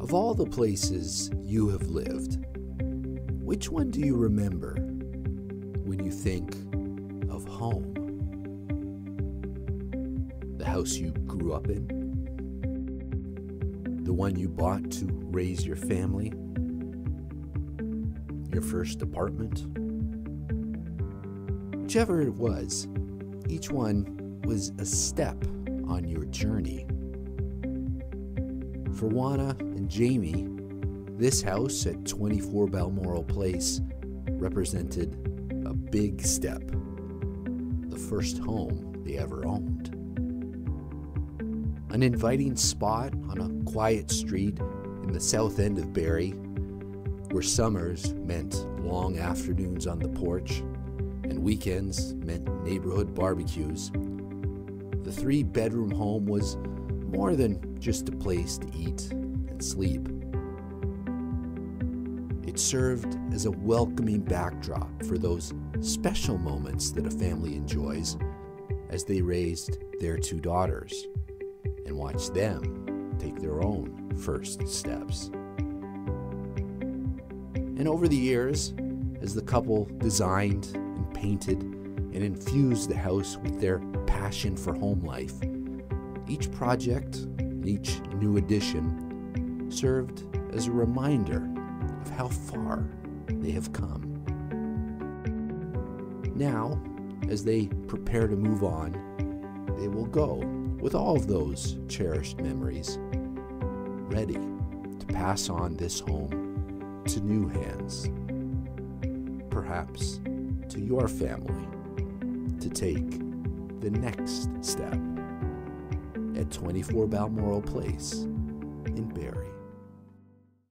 Of all the places you have lived, which one do you remember when you think of home? The house you grew up in? The one you bought to raise your family? Your first apartment? Whichever it was, each one was a step on your journey. For Ooana and Jamie, this house at 24 Balmoral Place represented a big step, the first home they ever owned. An inviting spot on a quiet street in the south end of Barrie, where summers meant long afternoons on the porch and weekends meant neighborhood barbecues. The three bedroom home was more than just a place to eat and sleep. It served as a welcoming backdrop for those special moments that a family enjoys as they raised their two daughters and watched them take their own first steps. And over the years, as the couple designed and painted and infused the house with their passion for home life, each project each new addition served as a reminder of how far they have come. Now, as they prepare to move on, they will go with all of those cherished memories, ready to pass on this home to new hands, perhaps to your family, to take the next step at 24 Balmoral Place in Barrie.